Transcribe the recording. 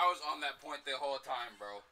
I was on that point the whole time, bro.